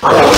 Oh!